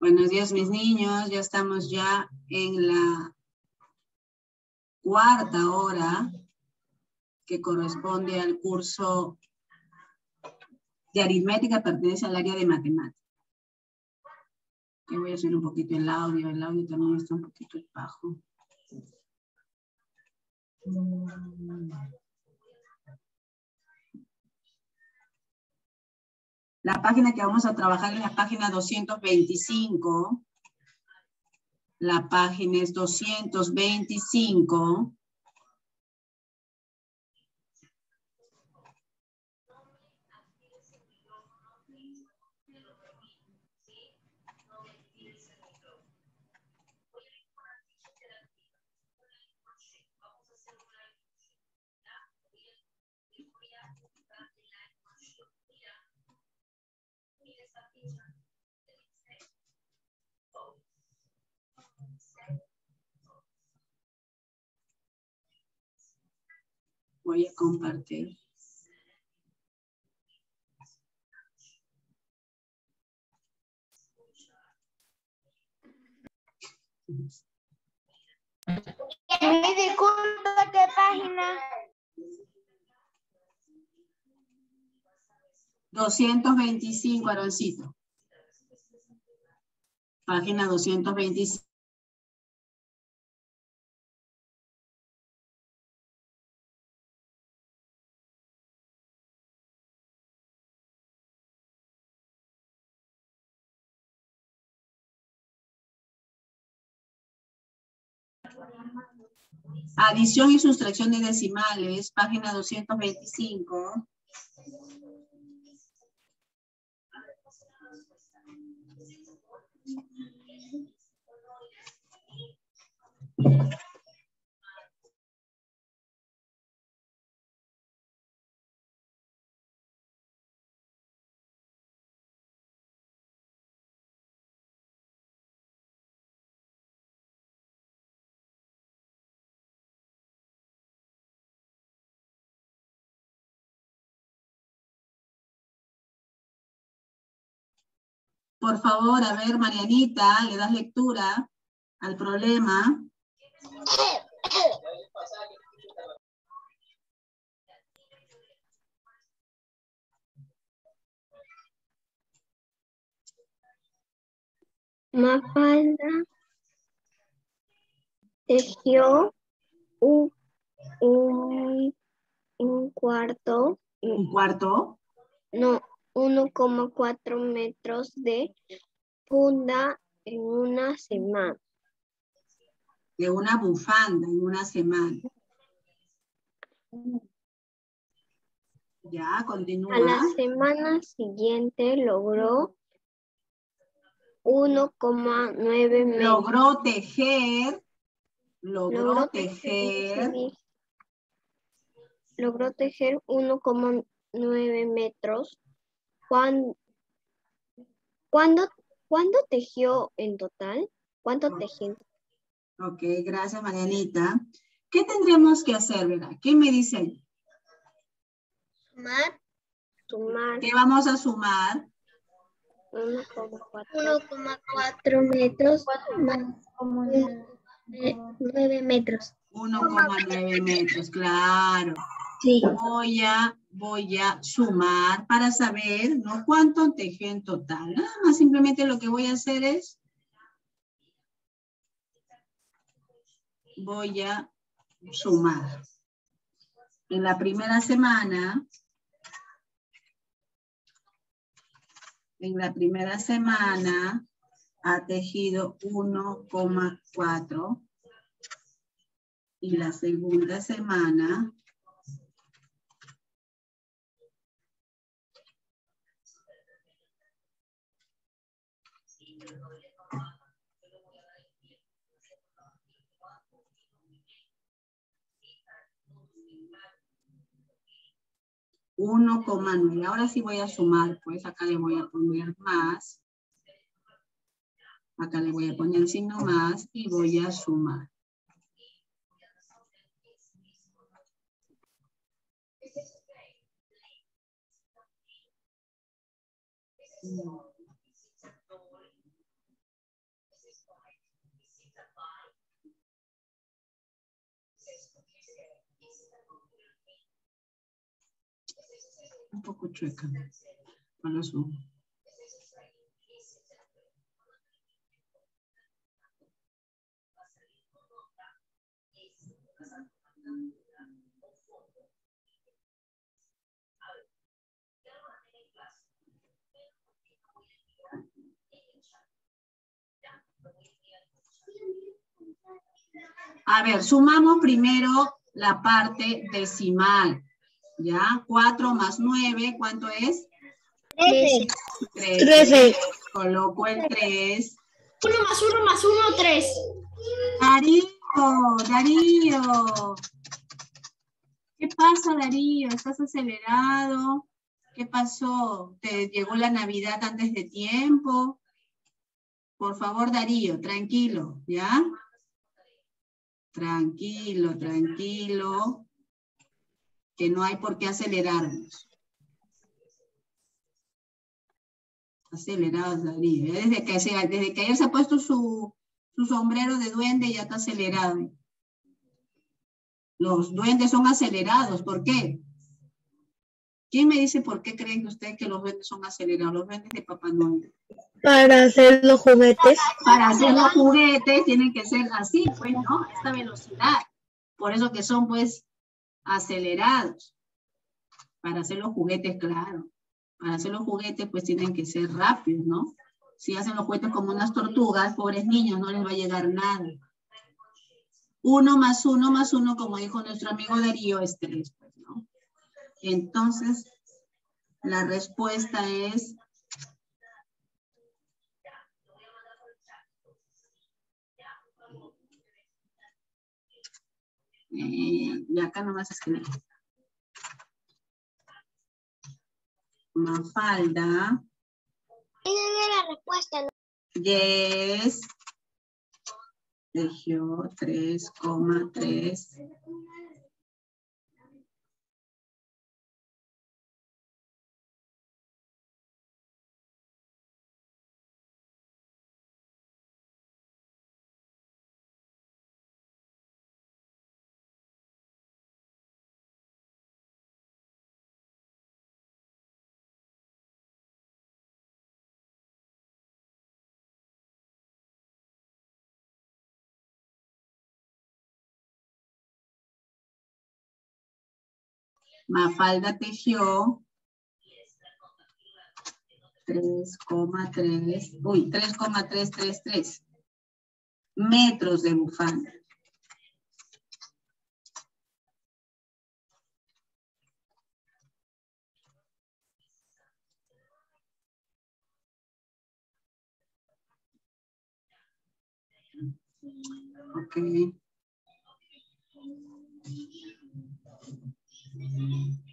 Buenos días, mis niños. Ya estamos ya en la cuarta hora que corresponde al curso de aritmética, pertenece al área de matemáticas. voy a subir un poquito el audio. El audio también está un poquito bajo. La página que vamos a trabajar es la página 225. La página es 225. Voy a compartir. Me disculpa, ¿qué página? 225, Aroncito. Página 225. Adición y sustracción de decimales, página 225. Por favor, a ver, Marianita, le das lectura al problema. Mafalda tejió un, un, un cuarto. ¿Un cuarto? No, 1,4 metros de funda en una semana. De una bufanda en una semana. Ya, continúa. A la semana siguiente logró 1,9 metros. Logró tejer. Logró, tejer. Logró tejer 1,9 metros ¿Cuándo, ¿cuándo, tejió en total? ¿Cuánto tejió? Ok, gracias Marianita. ¿Qué tendremos que hacer, verdad? ¿Qué me dice ahí? Sumar. Sumar. ¿Qué vamos a sumar? 1,4 metros más 9 metros. 1,9 metros, claro. Sí. Voy a voy a sumar para saber ¿no? cuánto teje en total. Nada más simplemente lo que voy a hacer es, voy a sumar. En la primera semana, en la primera semana ha tejido 1,4 y la segunda semana Uno coma nueve. Ahora sí voy a sumar, pues acá le voy a poner más. Acá le voy a poner el signo más y voy a sumar. Un poco chueca. No subo. A ver, sumamos primero la parte decimal. ¿Ya? 4 más 9, ¿cuánto es? 13. 13. Coloco el 3. 1 más 1 más 1, 3. Darío, Darío. ¿Qué pasa, Darío? ¿Estás acelerado? ¿Qué pasó? ¿Te llegó la Navidad antes de tiempo? Por favor, Darío, tranquilo, ¿ya? Tranquilo, tranquilo. Que no hay por qué acelerarnos. Acelerados, Darío. Desde que, desde que ayer se ha puesto su, su sombrero de duende ya está acelerado. Los duendes son acelerados. ¿Por qué? ¿Quién me dice por qué creen que ustedes que los duendes son acelerados? Los duendes de Papá Noel. Para hacer los juguetes. Para hacer los juguetes tienen que ser así, pues, ¿no? Esta velocidad. Por eso que son, pues, acelerados. Para hacer los juguetes, claro. Para hacer los juguetes, pues, tienen que ser rápidos, ¿no? Si hacen los juguetes como unas tortugas, pobres niños, no les va a llegar nada. Uno más uno más uno, como dijo nuestro amigo Darío, es tres, pues, ¿no? Entonces, la respuesta es... Eh, y acá nomás escribir. Mafalda. Esa es la respuesta, ¿no? Yes. Eligió 3,3. Mafalda tejió 3,3, uy, 3,333 metros de bufanda. Mm-hmm.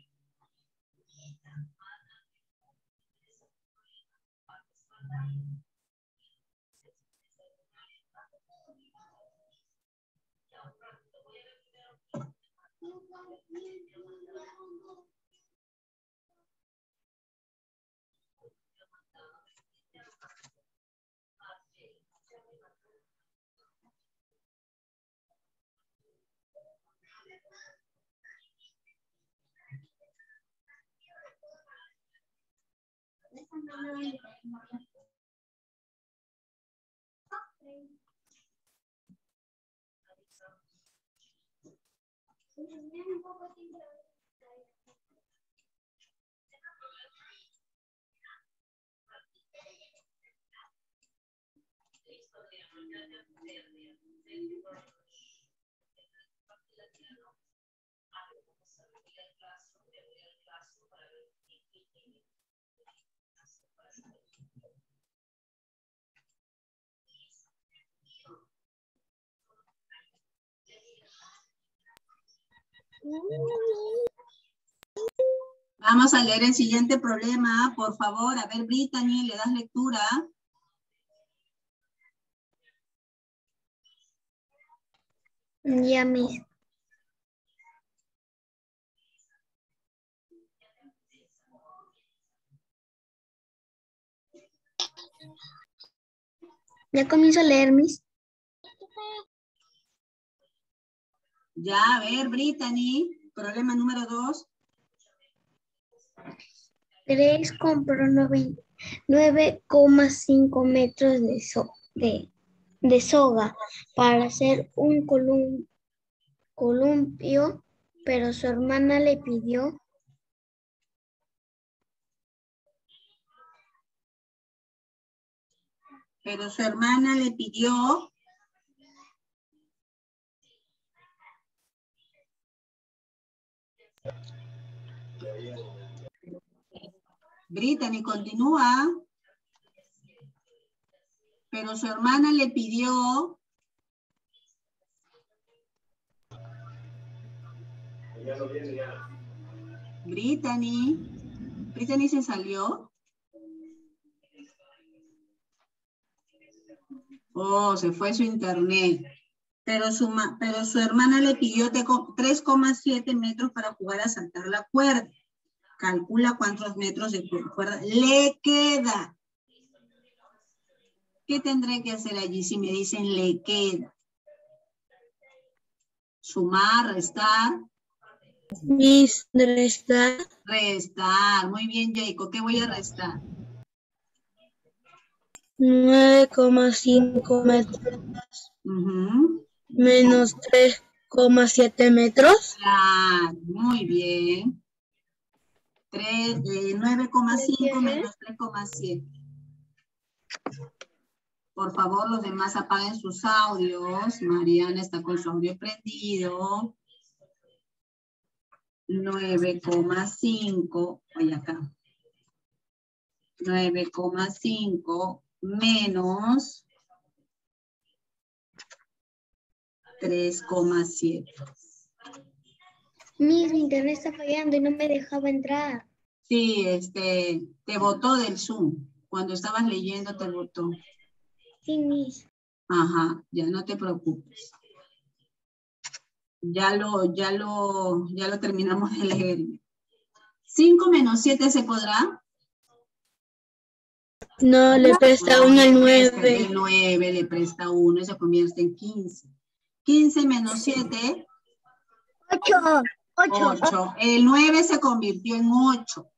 Ok. Vamos a leer el siguiente problema, por favor. A ver, Brittany, ¿le das lectura? Ya. Ya comienzo a leer, mis. Ya, a ver, Brittany, problema número dos. Grace compró nueve- 9,5 metros de, so- de, de soga para hacer un colum- columpio, pero su hermana le pidió Pero su hermana le pidió Brittany continúa. Pero su hermana le pidió Brittany. Brittany se salió. Oh, se fue su internet. Pero su, pero su hermana le pidió teco- 3,7 metros para jugar a saltar la cuerda. Calcula cuántos metros de cu- cuerda le queda. ¿Qué tendré que hacer allí si me dicen le queda? Sumar, restar, Miss restar restar. Muy bien, Jacob. ¿Qué voy a restar? 9,5 metros Ujú. menos 3,7 metros. Claro, muy bien. Tres- eh, 9,5 menos 3,7. Por favor, los demás apaguen sus audios. Mariana está con su audio prendido. 9,5. Voy acá. 9,5 menos 3,7. Miss, mi internet está fallando y no me dejaba entrar. Sí, este, te votó del Zoom. Cuando estabas leyendo te votó. Sí, Miss. Ajá, ya no te preocupes. Ya lo, ya lo, ya lo terminamos de leer. 5 menos 7 se podrá. No, le presta uno al El 9. 9 le presta 1 y se convierte en 15. 15 menos 7, 8. 8. El 9 se convirtió en 8.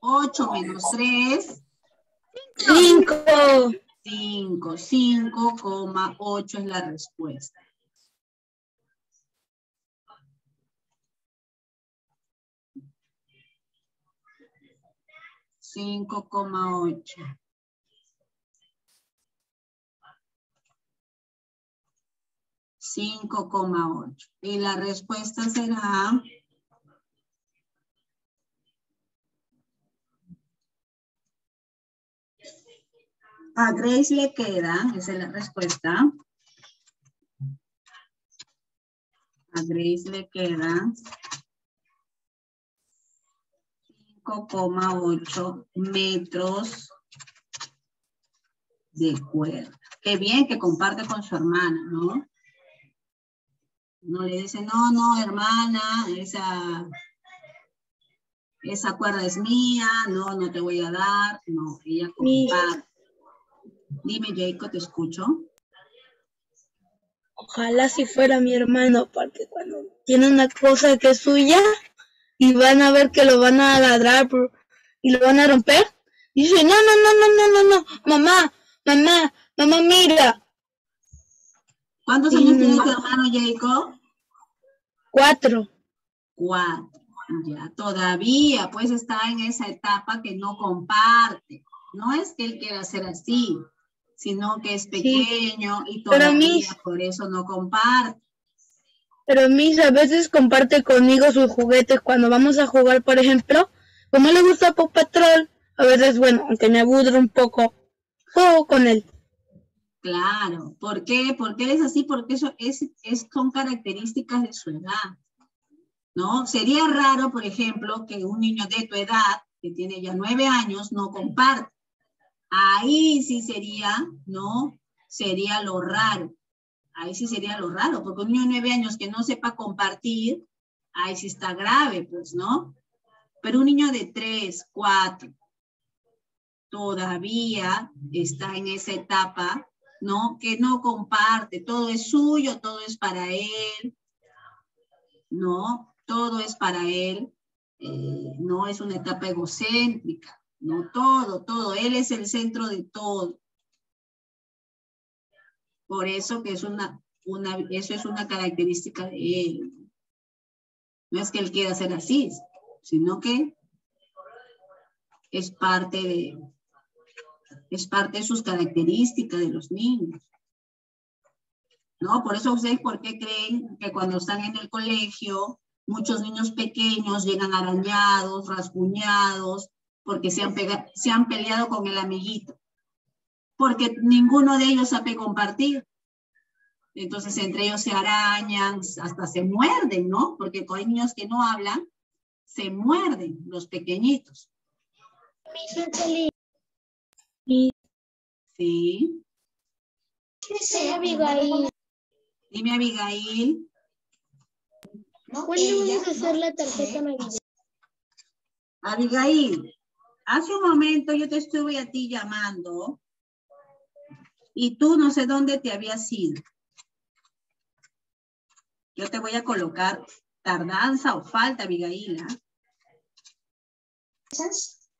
8 menos 3, 5. 5. 5,8 es la respuesta. Cinco coma ocho. Cinco coma ocho. Y la respuesta será a Grace le queda, esa es la respuesta. A Grace le queda 5,8 metros de cuerda. Qué bien que comparte con su hermana, ¿no? No le dice, no, no, hermana, esa, esa cuerda es mía, no, no te voy a dar. No, ella comparte. Dime, Jacob, te escucho. Ojalá si fuera mi hermano, porque cuando tiene una cosa que es suya y van a ver que lo van a ladrar y lo van a romper, dice, no, no, no, no, no, no, no, mamá, mamá, mamá, mira, ¿Cuántos años tiene tu hermano, Jacob? cuatro. Cuatro. Ya, todavía pues está en esa etapa que no comparte. No es que él quiera ser así, sino que es pequeño y todavía mis- por eso no comparte. Pero Miss a veces comparte conmigo sus juguetes cuando vamos a jugar, por ejemplo, como le gusta Pop Patrol, a veces, bueno, aunque me aburre un poco, juego con él. Claro. ¿Por qué? Porque él es así, porque eso es, es, son características de su edad. ¿No? Sería raro, por ejemplo, que un niño de tu edad, que tiene ya nueve años, no comparte. Ahí sí sería, ¿no? Sería lo raro. Ahí sí sería lo raro, porque un niño de nueve años que no sepa compartir, ahí sí está grave, pues, ¿no? Pero un niño de tres, cuatro, todavía está en esa etapa, ¿no? Que no comparte, todo es suyo, todo es para él, ¿no? Todo es para él. eh, no es una etapa egocéntrica, no todo, todo, él es el centro de todo. Por eso que es una, una, eso es una característica de él. No es que él quiera ser así, sino que es parte de, es parte de sus características de los niños. ¿No? Por eso ustedes, ¿por qué creen que cuando están en el colegio, muchos niños pequeños llegan arañados, rasguñados, porque se han, se han peleado con el amiguito? Porque ninguno de ellos sabe compartir. Entonces, entre ellos se arañan, hasta se muerden, ¿no? Porque con niños que no hablan, se muerden los pequeñitos. Sí. ¿Qué Abigail? Dime, Abigail. ¿Cuándo vamos a hacer la tarjeta navideña? Abigail, hace un momento yo te estuve a ti llamando y tú no sé dónde te habías ido. Yo te voy a colocar tardanza o falta, Abigail. ¿ah?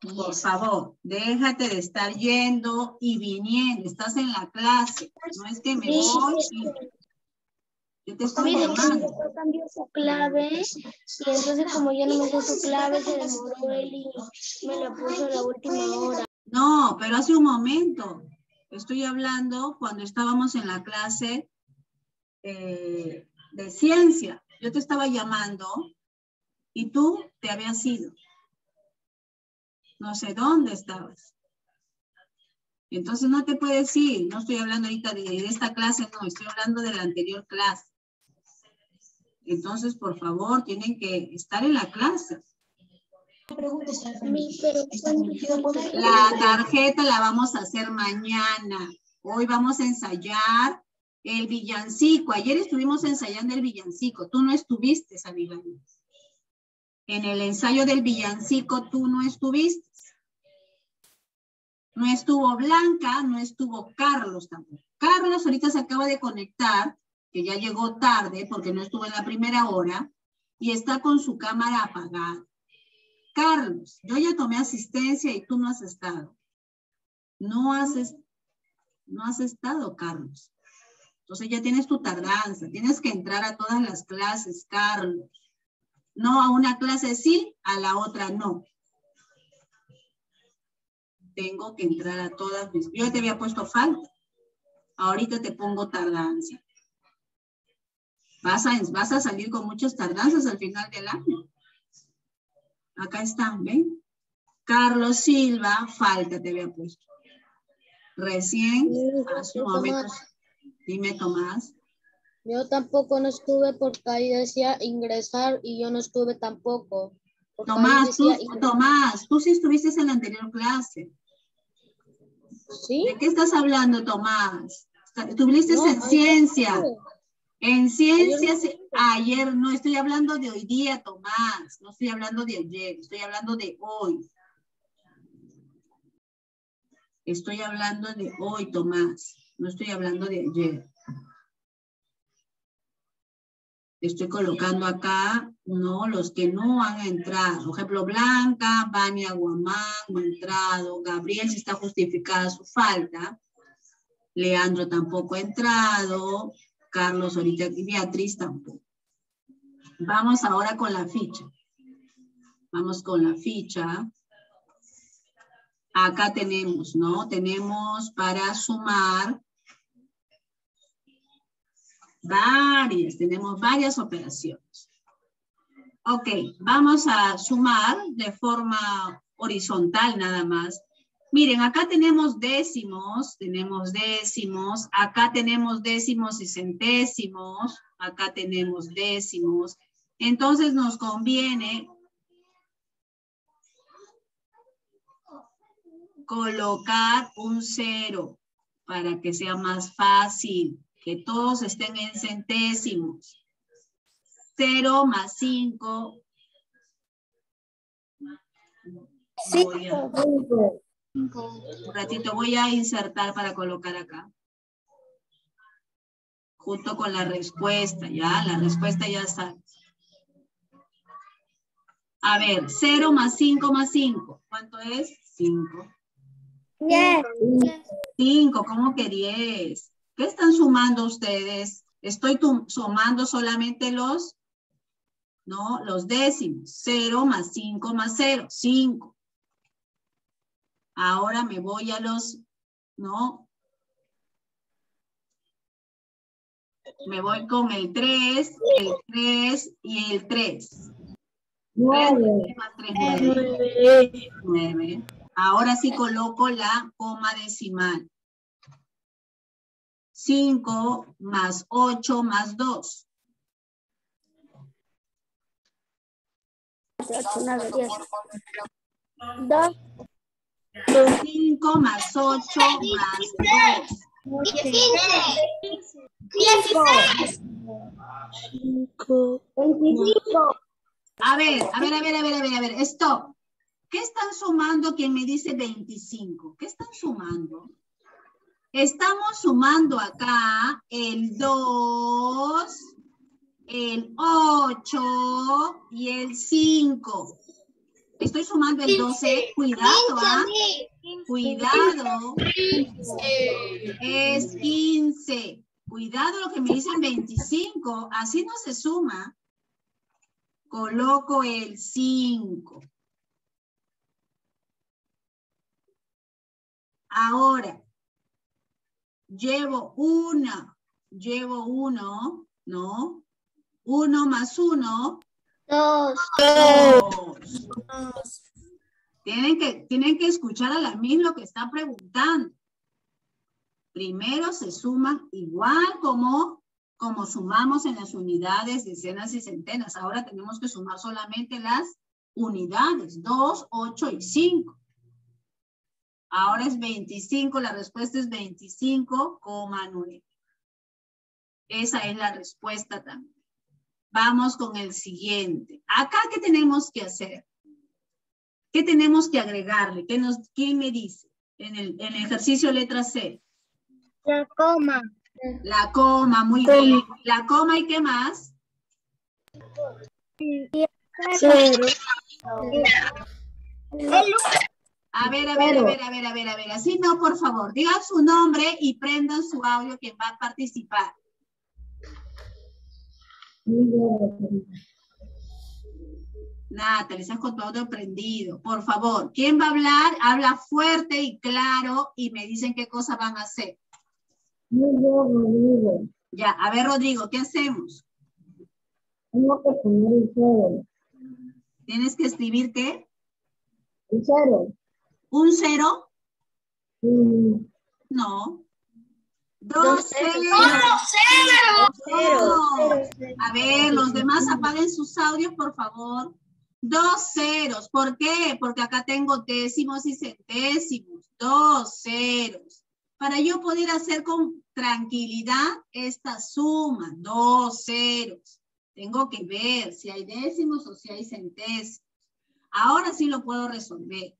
Por favor, déjate de estar yendo y viniendo. Estás en la clase. No es que me voy. Yo te estoy llamando. Yo cambió su clave y entonces como yo no me sé su clave, se demoró él y me la puso a la última hora. No, pero hace un momento. Estoy hablando cuando estábamos en la clase eh, de ciencia. Yo te estaba llamando y tú te habías ido. No sé dónde estabas. Entonces no te puedes ir. No estoy hablando ahorita de, esta clase, no, estoy hablando de la anterior clase. Entonces, por favor, tienen que estar en la clase. La tarjeta la vamos a hacer mañana. Hoy vamos a ensayar el villancico. Ayer estuvimos ensayando el villancico. Tú no estuviste, Abigail. En el ensayo del villancico tú no estuviste. No estuvo Blanca, no estuvo Carlos tampoco. Carlos ahorita se acaba de conectar, que ya llegó tarde porque no estuvo en la primera hora, y está con su cámara apagada. Carlos, yo ya tomé asistencia y tú no has estado. No has, no has estado, Carlos. Entonces ya tienes tu tardanza, tienes que entrar a todas las clases, Carlos. No a una clase sí, a la otra no. Tengo que entrar a todas mis... Yo te había puesto falta. Ahorita te pongo tardanza. Vas a, vas a salir con muchas tardanzas al final del año. Acá están, ¿ven? Carlos Silva, falta te había puesto. Recién, hace un momento. Dime, Tomás. Yo tampoco no estuve porque ahí decía ingresar y yo no estuve tampoco. Tomás, tú, Tomás, tú sí estuviste en la anterior clase. ¿Sí? ¿De qué estás hablando, Tomás? Estuviste en ciencia. En ciencias, ayer, no estoy hablando de hoy día, Tomás. No estoy hablando de ayer, estoy hablando de hoy. Estoy hablando de hoy, Tomás. No estoy hablando de ayer. Estoy colocando acá, no, los que no han entrado. Por ejemplo, Blanca, Vania Guamán no ha entrado. Gabriel, si está justificada su falta. Leandro tampoco ha entrado. Carlos ahorita y Beatriz tampoco. Vamos ahora con la ficha. Vamos con la ficha. Acá tenemos, ¿no? Tenemos para sumar varias, tenemos varias operaciones. Ok, vamos a sumar de forma horizontal nada más. Miren, acá tenemos décimos, tenemos décimos, acá tenemos décimos y centésimos, acá tenemos décimos. Entonces nos conviene colocar un cero para que sea más fácil que todos estén en centésimos. 0 más 5. un ratito voy a insertar para colocar acá. Junto con la respuesta, ya, la respuesta ya está. A ver, 0 más 5 más 5. ¿Cuánto es? 5. 10. 5, ¿cómo que 10? ¿Qué están sumando ustedes? Estoy sumando solamente los, no, los décimos. 0 más 5 más 0, 5. Ahora me voy a los, no. Me voy con el 3, el 3 y el 3. 9. más 3, 9. Nueve. 9. Ahora sí coloco la coma decimal. 5 más 8 más 2. 2. 5 más 8 más 2. Cinco. 25. A ver, a ver, a ver, a ver, a ver, a ver. Stop. ¿Qué están sumando quien me dice 25? ¿Qué están sumando? Estamos sumando acá el 2, el 8 y el 5. Estoy sumando el 12. Cuidado, ¿ah? Cuidado. Es 15. Cuidado lo que me dicen 25. Así no se suma. Coloco el 5. Ahora, llevo una, llevo uno, ¿no? Uno más uno, 2. dos. Tienen que, tienen que escuchar a la misma lo que está preguntando. Primero se suman igual como, como sumamos en las unidades, decenas y centenas. Ahora tenemos que sumar solamente las unidades, 2, 8 y 5. Ahora es 25, la respuesta es 25,9. Esa es la respuesta también. Vamos con el siguiente. Acá, ¿qué tenemos que hacer? ¿Qué tenemos que agregarle? ¿Qué nos, ¿Quién me dice? En el, en el ejercicio letra C. La coma. La coma, muy bien. La coma y qué más? Cero. A ver, a ver, a ver, a ver, a ver, a ver. Así no, por favor. Digan su nombre y prendan su audio quien va a participar. Natalie, estás con tu audio prendido. Por favor, ¿quién va a hablar? Habla fuerte y claro y me dicen qué cosa van a hacer. Ya, a ver, Rodrigo, ¿qué hacemos? Tengo que poner el cero. ¿Tienes que escribir qué? El cero. ¿Un cero? Mm, No. Dos ceros. Cero. Dos. A ver, los demás apaguen sus audios, por favor. Dos ceros. ¿Por qué? Porque acá tengo décimos y centésimos. Dos ceros. Para yo poder hacer con tranquilidad esta suma. Dos ceros. Tengo que ver si hay décimos o si hay centésimos. Ahora sí lo puedo resolver.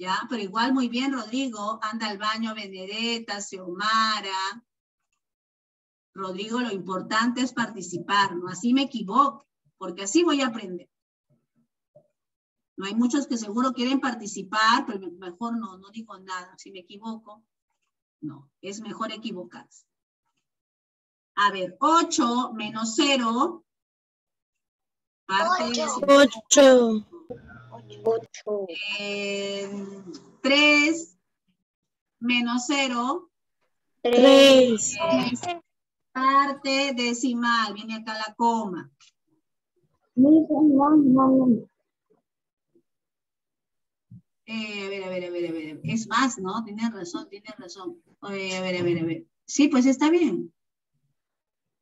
¿Ya? Pero igual muy bien, Rodrigo. Anda al baño, Benedetta, Xiomara. Rodrigo, lo importante es participar, no así me equivoco, porque así voy a aprender. No hay muchos que seguro quieren participar, pero me- mejor no, no digo nada. Si me equivoco, no, es mejor equivocarse. A ver, 8 menos 0. Parte de Ocho. 3 menos 0. Tres. Parte decimal, viene acá la coma. no, no, no, no. Eh, a ver, a ver, a ver, a ver. Es más, ¿no? Tienes razón, tienes razón. Eh, a ver, a ver, a ver. Sí, pues está bien.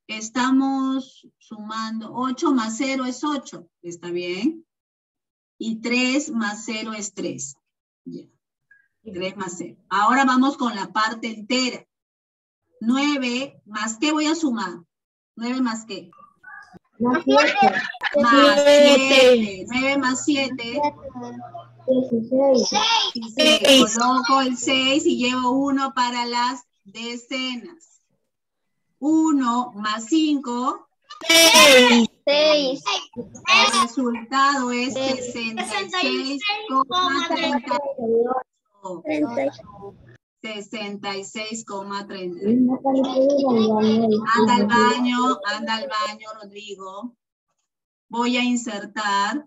Estamos sumando 8 más 0 es 8. ¿Está bien? Y 3 más 0 es 3. Ya. 3 más 0. Ahora vamos con la parte entera. 9 más qué voy a sumar? 9 más qué? Más siete. Más Siete. 7. 9 más 7. Dieciséis. Seis. Coloco el 6 y llevo 1 para las decenas. 1 más 5, Seis. El resultado es 66,38. 66,30. Anda al baño, anda al baño, Rodrigo. Voy a insertar.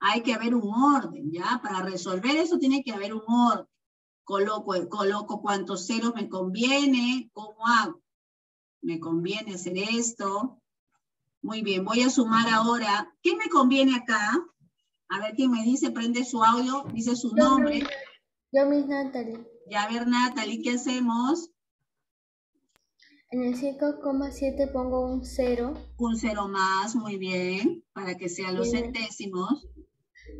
Hay que haber un orden, ¿ya? Para resolver eso tiene que haber un orden. Coloco, coloco cuántos ceros me conviene, ¿cómo hago? Me conviene hacer esto. Muy bien, voy a sumar ahora. ¿Qué me conviene acá? A ver quién me dice, prende su audio, dice su nombre. Yo, Miss Natalie. Ya, a ver, Natalie, ¿qué hacemos? En el 5,7 pongo un 0. Un cero más, muy bien, para que sean los Bien. centésimos.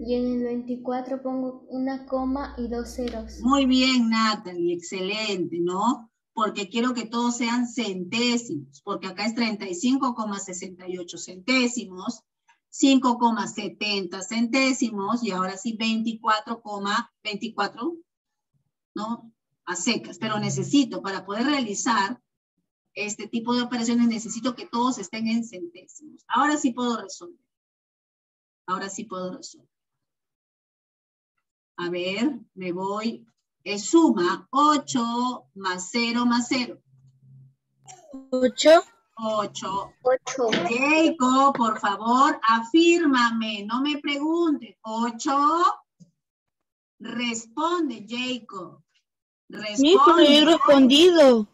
Y en el 24 pongo una coma y dos ceros. Muy bien, Natalie, excelente, ¿no? Porque quiero que todos sean centésimos, porque acá es 35,68 centésimos, 5,70 centésimos y ahora sí 24,24, ¿no? A secas, pero necesito, para poder realizar este tipo de operaciones, necesito que todos estén en centésimos. Ahora sí puedo resolver. Ahora sí puedo resolver. A ver, me voy. Es suma 8 más 0 más 0. 8, 8. 8. Jacob, por favor, afírmame, no me preguntes. 8. Responde, Jacob. sí, pero yo he Responde. respondido.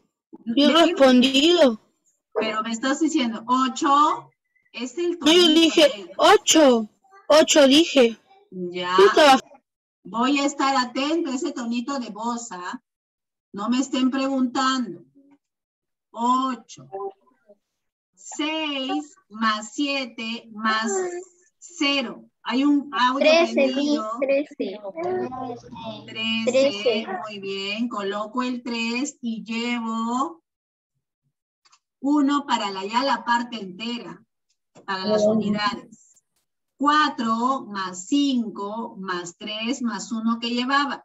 Yo he respondido. Pero me estás diciendo 8 es el No, yo dije de- 8. 8 dije. Ya. Yo estaba Voy a estar atento a ese tonito de voz, ¿ah? No me estén preguntando. 8. 6 más 7 más 0. Hay un audio 13, Miss. prendido. 13. 13. Trece. Muy bien. Coloco el 3 y llevo 1 para la, ya la parte entera, para las unidades. 4 más 5 más 3 más 1 que llevaba.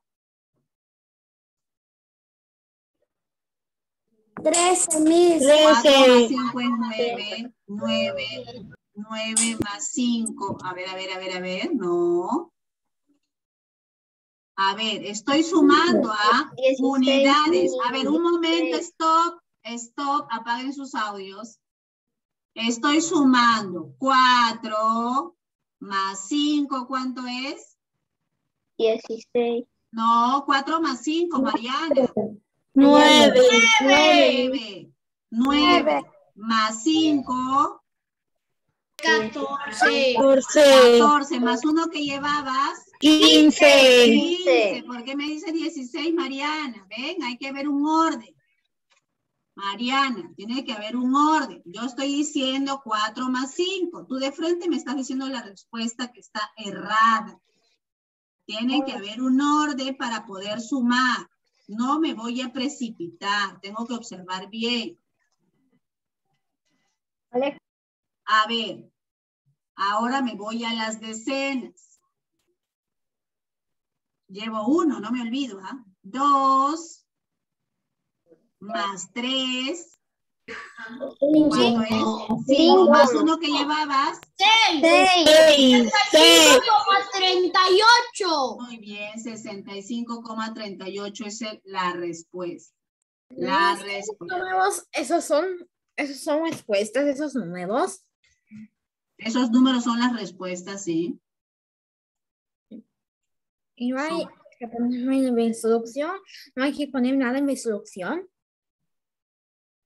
13, Miss. 4 más 13. 5 es 9. 9. 9 más 5. A ver, a ver, a ver, a ver. No. A ver, estoy sumando a 16, unidades. A ver, un momento, 16. stop. Stop. Apaguen sus audios. Estoy sumando 4 más 5. ¿Cuánto es? 16. No, 4 más 5, Mariana. 9. 9. 9 más 5. 14. 14. 14 más 1 que llevabas. 15. 15. ¿Por qué me dice 16, Mariana? Ven, hay que haber un orden. Mariana, tiene que haber un orden. Yo estoy diciendo 4 más 5. Tú de frente me estás diciendo la respuesta que está errada. Tiene que haber un orden para poder sumar. No me voy a precipitar. Tengo que observar bien. A ver, ahora me voy a las decenas. Llevo uno, no me olvido, ¿ah? Dos más tres. ¿Cuánto es? Cinco más uno que llevabas. 6. 6. 38. Muy bien, 65,38 es la respuesta. La respuesta. nuevos, esos son, esos son respuestas, esos nuevos. Esos números son las respuestas, sí. Y no hay que ponerlo en la instrucción, no hay que poner nada en la instrucción.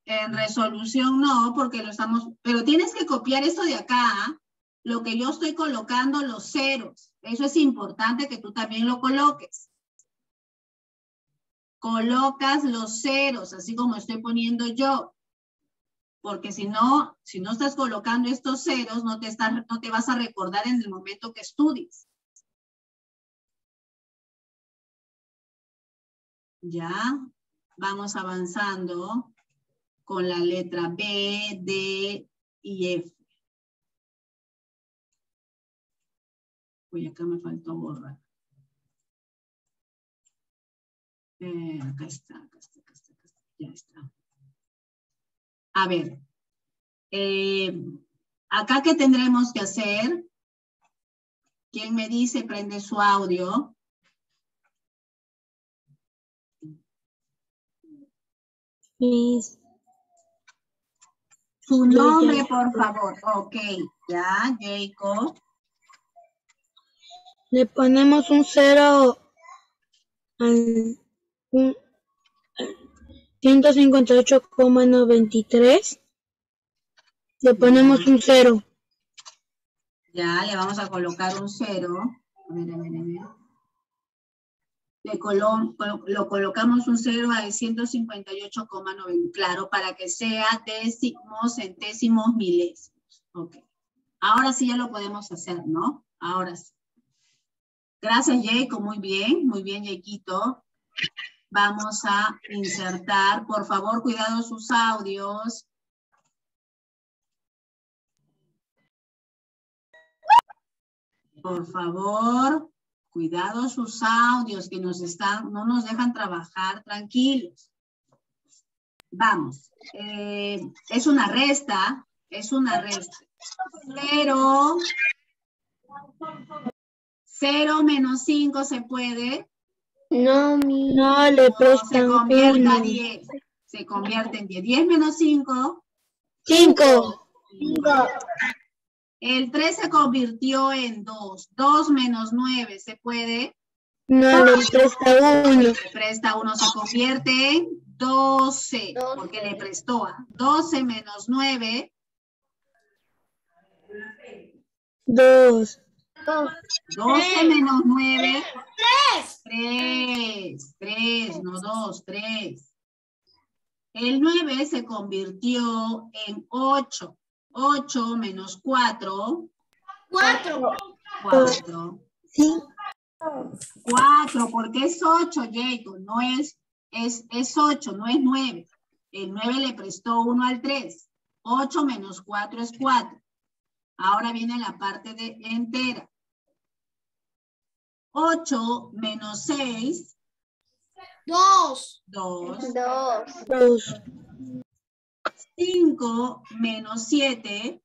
En resolución no, porque lo estamos, pero tienes que copiar esto de acá, lo que yo estoy colocando los ceros. Eso es importante que tú también lo coloques. Colocas los ceros, así como estoy poniendo yo. Porque si no, si no estás colocando estos ceros, no te, estás, no te vas a recordar en el momento que estudies. Ya, vamos avanzando con la letra B, D y F. Uy, acá me faltó borrar. Eh, acá está, acá está, acá está, acá está, ya está. A ver, Eh, acá, ¿qué tendremos que hacer? ¿Quién me dice prende su audio? Mis- Su Yo nombre, por favor. Ok, ya, Jacob. Le ponemos un cero al un- al 158,93. Le ponemos un cero. Ya, le vamos a colocar un cero. A ver, a ver, a ver. Le colo- lo colocamos un cero al 158,90, claro, para que sea décimos, centésimos, milésimos. Ok. Ahora sí ya lo podemos hacer, ¿no? Ahora sí. Gracias, Jacob. Muy bien, muy bien, Jaquito. Vamos a insertar, por favor, cuidado sus audios. Por favor, cuidado sus audios que nos están, no nos dejan trabajar tranquilos. Vamos, eh, es una resta, es una resta. Cero, cero menos cinco se puede, No, mi. No le se prestan convierte a diez, se convierte en diez. Diez menos cinco, Cinco. El tres se convirtió en dos. Dos menos nueve se puede, No le presta uno. le presta uno, se convierte en 12, Doce. porque le prestó a 12 menos 9, Dos. 12 menos 9, 3, 3, no 2, 3. El 9 se convirtió en 8, 8 menos 4, Cuatro. 4. Sí. 4, porque es 8, Jacob, no es, es, es 8, no es 9. El 9 le prestó 1 al 3. 8 menos 4 es 4. Ahora viene la parte de entera. 8 menos 6, Dos. 2. Dos. Dos. 5 menos 7,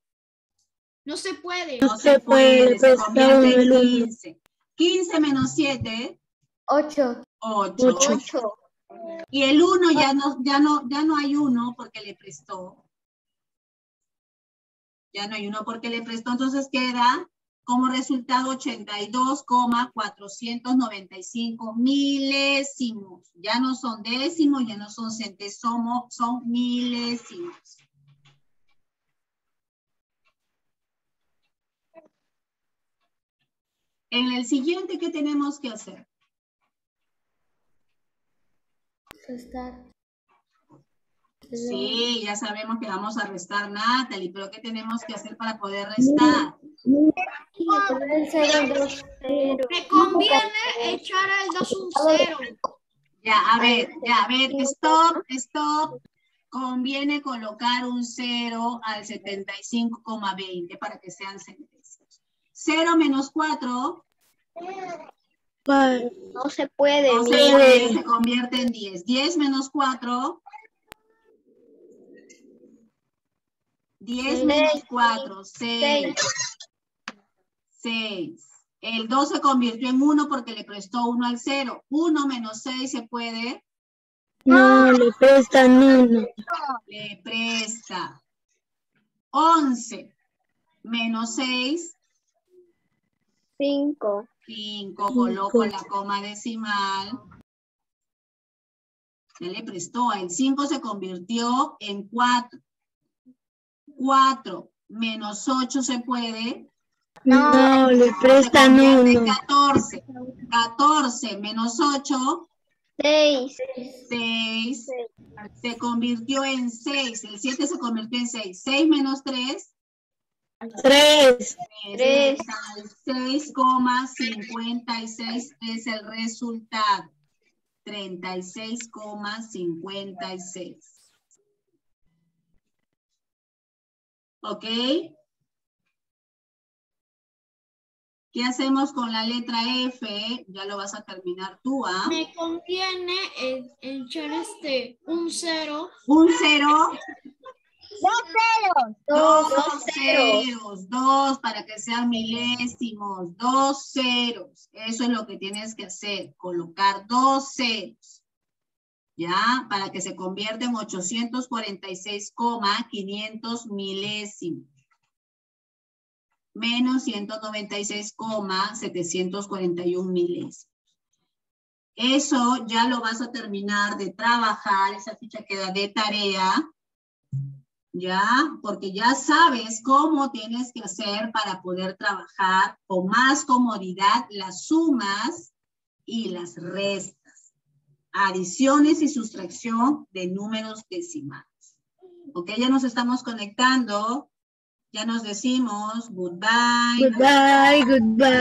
No se puede. no se se puede, puede, se presta convierte en el uno. 15. 15 menos 7, Ocho. 8. Ocho. Y el 1 ya no, ya no, ya no hay uno porque le prestó. Ya no hay uno porque le prestó, entonces queda como resultado 82,495 milésimos. Ya no son décimos, ya no son centésimos, son milésimos. En el siguiente, ¿qué tenemos que hacer? Sí, ya sabemos que vamos a restar Natalie, pero ¿qué tenemos que hacer para poder restar? Me conviene echar el dos un cero. Ya, a ver, ya, a ver, stop, stop. Conviene colocar un 0 al 75,20 para que sean centésimos. 0 menos 4 Cuatro. No se puede. no se puede, se convierte en 10. 10 menos 4. 10 menos 4, 6. 6. El 2 se convirtió en 1 porque le prestó 1 al 0. 1 menos 6 se puede, No le prestan uno. le presta. 11 menos 6, Cinco. 5. Coloco la coma decimal. Ya le prestó. El 5 se convirtió en 4. 4 menos 8 se puede, No le se prestan uno. 14. 14 menos 8, Seis. 6. Se convirtió en 6. El 7 se convirtió en 6. 6 menos 3, Tres. Tres. 6,56 es el resultado. 36,56. ¿Ok? ¿Qué hacemos con la letra F? Ya lo vas a terminar tú, ¿ah? Me conviene echar este un cero. Un cero Dos ceros, dos para que sean milésimos, dos ceros. Eso es lo que tienes que hacer, colocar dos ceros. ¿Ya? Para que se convierta en 846,500 milésimos. Menos 196,741 milésimos. Eso ya lo vas a terminar de trabajar, esa ficha queda de tarea. ¿ya? Porque ya sabes cómo tienes que hacer para poder trabajar con más comodidad las sumas y las restas, adiciones y sustracción de números decimales. Ok, ya nos estamos conectando, ya nos decimos goodbye. Goodbye, goodbye.